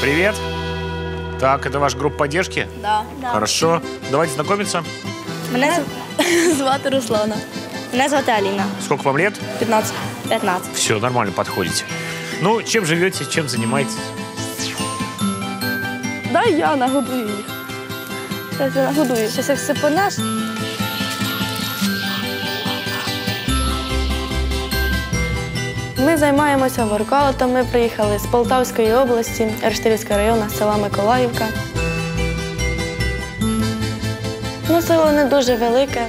Привет. Так, это ваша группа поддержки? Да. Хорошо. Давайте знакомиться. Мене зв- звати Руслана. Мене звати Аліна. Сколько вам лет? 15. 15. Все, нормально подходите. Ну, чем живете, чем занимаетесь? Дай я нагодую їх. Зараз я нагодую. Щось як сипонеш. Ми займаємося воркаутом. Ми приїхали з Полтавської області, Ерштилівського району, села Миколаївка. Ну, село не дуже велике,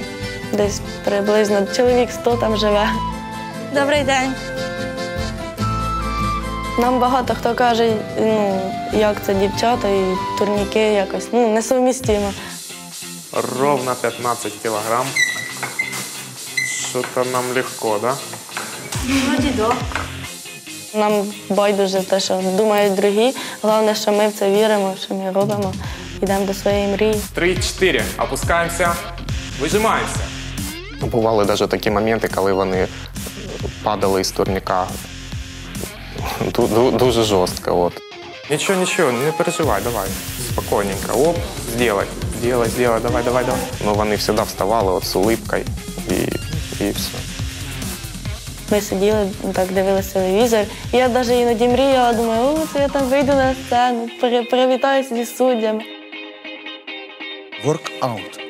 десь приблизно чоловік 100 там живе. Добрий день. Нам багато хто каже, ну, як це дівчата і турніки якось ну, несумістимо. Ровно 15 килограмм. Что-то нам легко, да? Нам байдуже те, що думають другі. Головне, що ми в це віримо, що ми робимо, йдемо до своєї мрії. Три-четыре. Опускаемся. Выжимаемся. Бували навіть такі моменти, коли вони падали із турніка Ду- ду- дуже жорстко. От. Ничего, ничего, не переживай, давай. Спокойненько. Оп, сделай. Сделай, сделай, давай, давай, давай. Ну, вони завжди вставали от з улипкою і, і все. Ми сиділи, так дивилися телевізор. Я навіть іноді мріяла, думаю, о, це я там вийду на сцену, привітаюся зі суддями. Воркаут.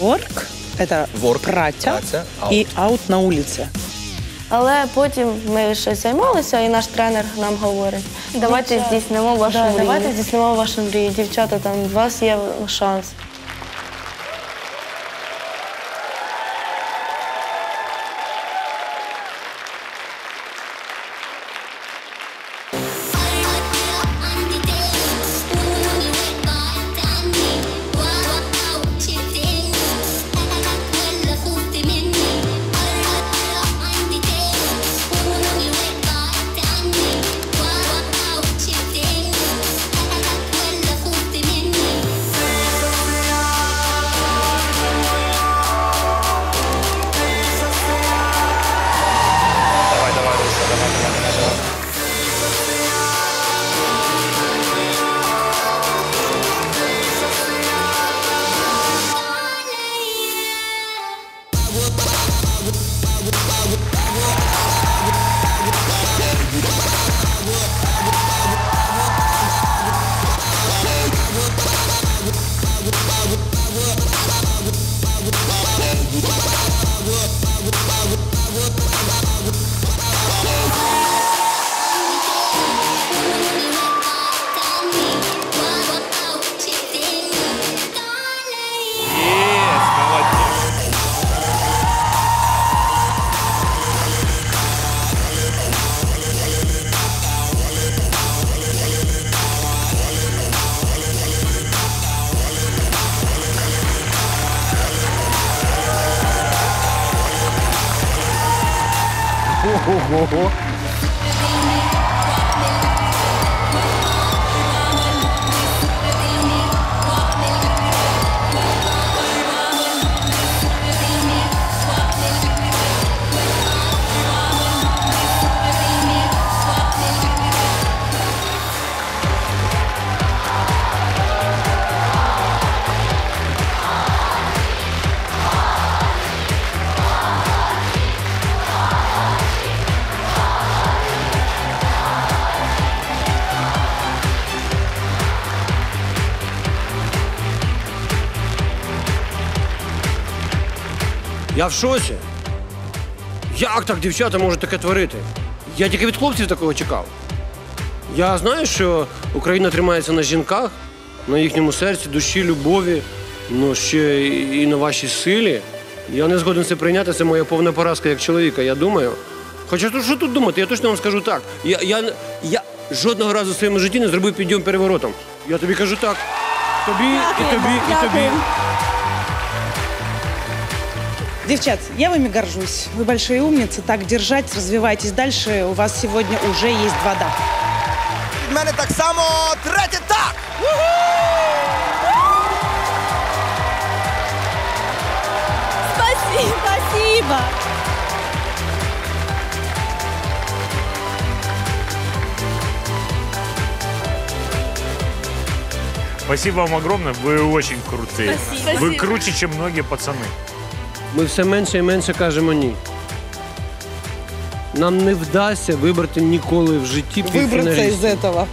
Ворк – это Ворк, праця і аут на вулиці. Але потім ми щось займалися, і наш тренер нам говорить: давайте здійснимо вашу мрію. Давайте здійснимо вашу мрію. Дівчата, там у вас є шанс. oh, oh, oh. Я в шоці. Як так дівчата можуть таке творити? Я тільки від хлопців такого чекав. Я знаю, що Україна тримається на жінках, на їхньому серці, душі, любові, ну ще і на вашій силі. Я не згоден це прийняти, це моя повна поразка як чоловіка, я думаю. Хоча тут що тут думати, я точно вам скажу так. Я, я, я жодного разу в своєму житті не зробив підйом переворотом. Я тобі кажу так. Тобі, і тобі, і тобі. Девчат, я вами горжусь. Вы большие умницы. Так держать, развивайтесь дальше. У вас сегодня уже есть вода. Від мене так само третє так! Спасибо! Спасибо! Спасибо вам огромное, вы очень крутые. Вы круче, чем многие пацаны. Ми все менше і менше кажемо ні. Нам не вдасться вибрати ніколи в житті півфіналістів. Вибратися із этого.